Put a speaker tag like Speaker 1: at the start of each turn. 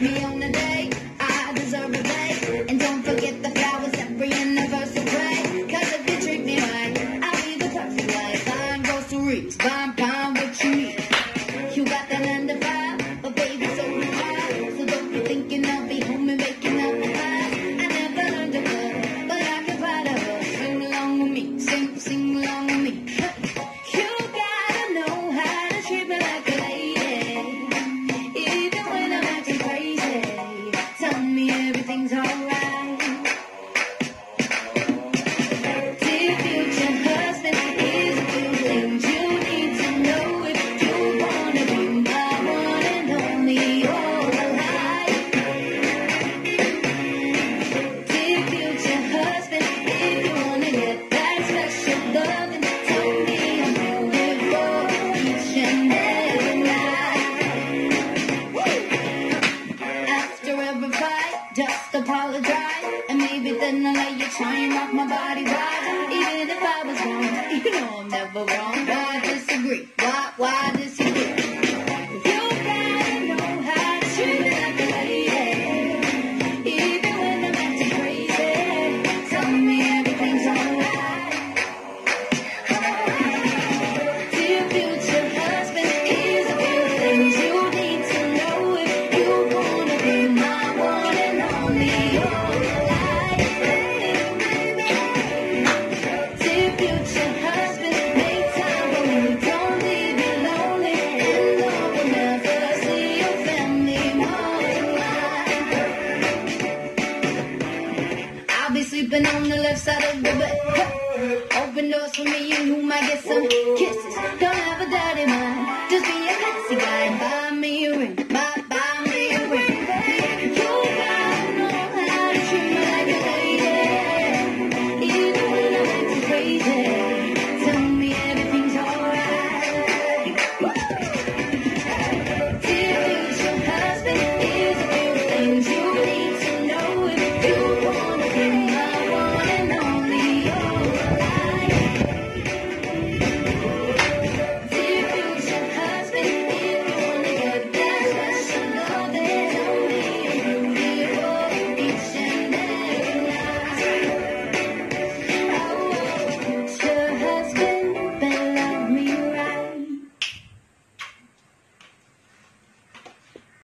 Speaker 1: me on the day I deserve a day. And don't forget the flowers every anniversary. Cause if you treat me right, I'll be the perfect wife. I'm supposed to reach. me. just apologize. And maybe then I'll let you try and rock my body right. Even if I was wrong, you know I'm never wrong. Sleeping on the left side of the bed. Open doors for me and you might get some kisses. Don't have a doubt mind. Just be a classy guy and buy me